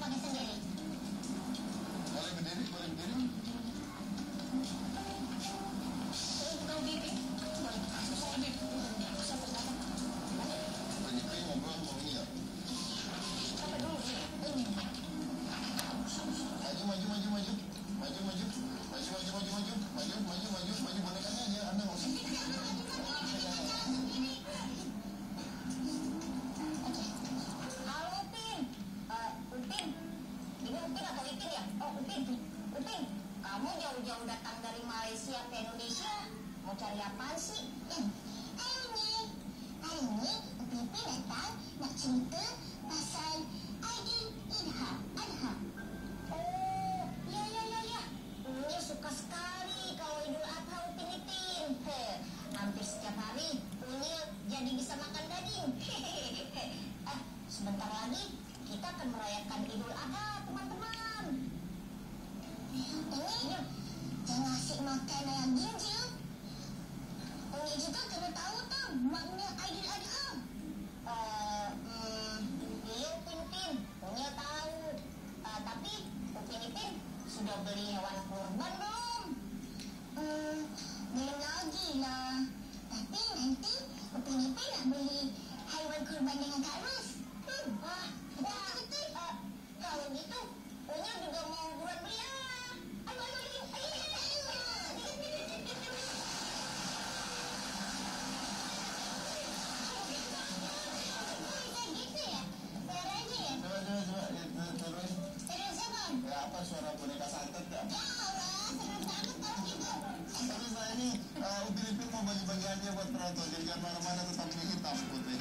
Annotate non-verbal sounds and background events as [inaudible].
Mau Upin, kamu jauh-jauh datang dari Malaysia ke Indonesia. Mau cari apaan sih? Hmm. Hari ni, hari ni Upin datang nak cerita pasal Aidil Adha. Adha. Oh, ya ya ya ya. Unya suka sekali kalau Idul Adha Upin Ipin. Hampir setiap hari Unya jadi bisa makan daging. [laughs] Hehehe. eh, sebentar lagi kita akan merayakan Idul Adha, teman-teman. Makan daging je. Umi juga kena tahu tau makna Aidil Adha. Eh, hmm, iya Upin Ipin, Unya tahu. Eh, tapi Upin Ipin sudah beli hewan kurban belum? Hmm, belum lagi lah. Tapi nanti Upin Ipin nak beli apa suara boneka santet ya? Ya Allah, seru banget tau gitu. Tapi saya ini, uh, Upin Ipin mau bagi-bagi aja buat penonton. Jadi jangan mana-mana tetap di hitam putih.